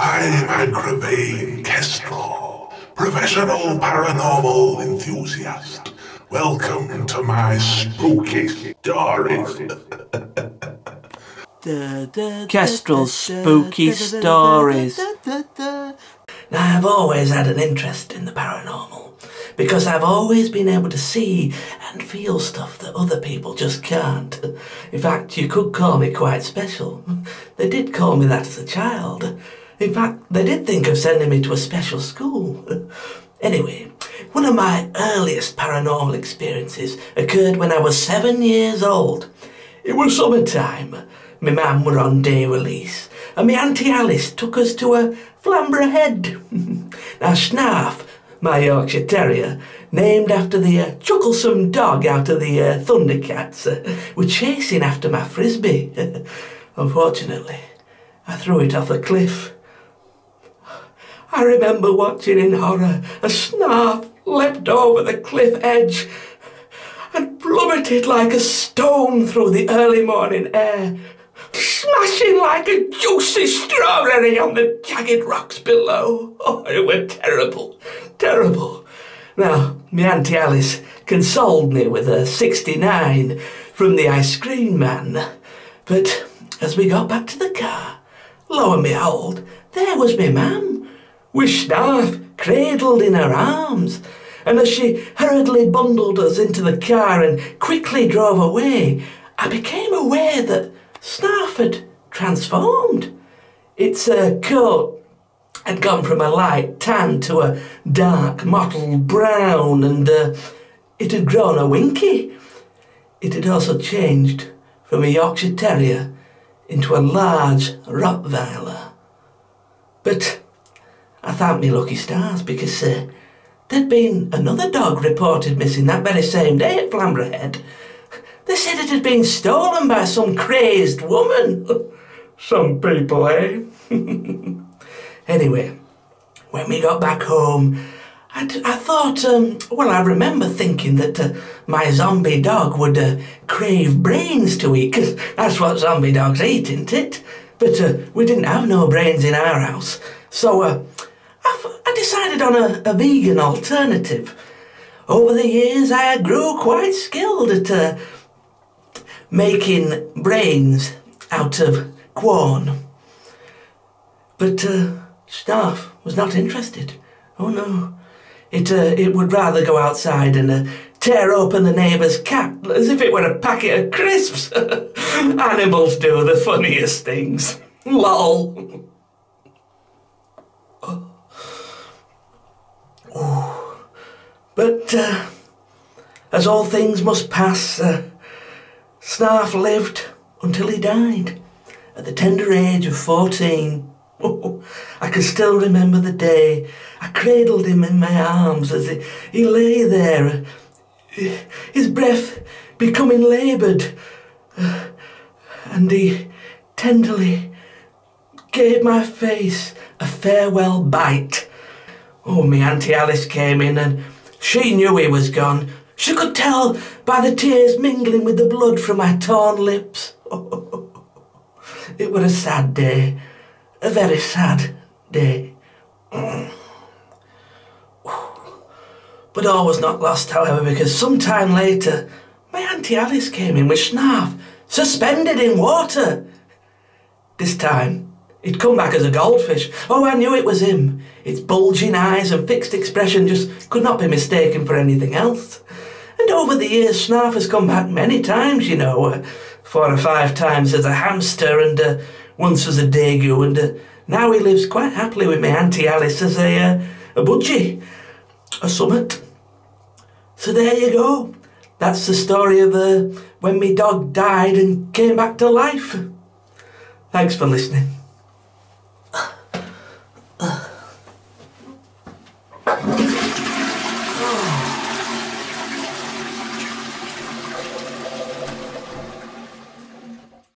I'm Agravain Kestrel, professional paranormal enthusiast. Welcome to my spooky stories. Kestrel's spooky stories. Now, I've always had an interest in the paranormal because I've always been able to see and feel stuff that other people just can't. In fact, you could call me quite special. They did call me that as a child. In fact, they did think of sending me to a special school. Anyway, one of my earliest paranormal experiences occurred when I was seven years old. It was summertime. My mum were on day release, and my Auntie Alice took us to a Flamborough Head. now, Snarf, my Yorkshire Terrier, named after the uh, chucklesome dog out of the uh, Thundercats, uh, were chasing after my frisbee. Unfortunately, I threw it off a cliff. I remember watching in horror as Snarf leapt over the cliff edge and plummeted like a stone through the early morning air, smashing like a juicy strawberry on the jagged rocks below. Oh, it was terrible, terrible. Now, my Auntie Alice consoled me with a 69 from the ice cream man. But as we got back to the car, lo and behold, there was my mam with Snarf cradled in her arms. And as she hurriedly bundled us into the car and quickly drove away, I became aware that Snarf had transformed. Its uh, coat had gone from a light tan to a dark mottled brown, and uh, it had grown a winky. It had also changed from a Yorkshire Terrier into a large Rottweiler. But I thanked me lucky stars because uh, there'd been another dog reported missing that very same day at Flamborough Head. They said it had been stolen by some crazed woman. some people, eh? anyway, when we got back home, I, I thought, um, well, I remember thinking that uh, my zombie dog would uh, crave brains to eat, because that's what zombie dogs eat, isn't it? But uh, we didn't have no brains in our house, so uh, I decided on a, a, vegan alternative. Over the years, I grew quite skilled at uh, making brains out of corn. But uh, Snarf was not interested. Oh no. It, uh, it would rather go outside and uh, tear open the neighbour's cat as if it were a packet of crisps. Animals do the funniest things. Lol. But uh, as all things must pass, uh, Snarf lived until he died at the tender age of 14. Oh, I can still remember the day I cradled him in my arms as he, he lay there, his breath becoming laboured, uh, and he tenderly gave my face a farewell bite. Oh, my Auntie Alice came in and she knew he was gone. She could tell by the tears mingling with the blood from my torn lips. it was a sad day, a very sad day. But all was not lost, however, because some time later, my Auntie Alice came in with Snarf, suspended in water. This time, He'd come back as a goldfish. Oh, I knew it was him. Its bulging eyes and fixed expression just could not be mistaken for anything else. And over the years, Snarf has come back many times, you know, uh, four or five times as a hamster and uh, once as a degu, and uh, now he lives quite happily with my Auntie Alice as a, uh, a budgie, a summit. So there you go. That's the story of uh, when my dog died and came back to life. Thanks for listening.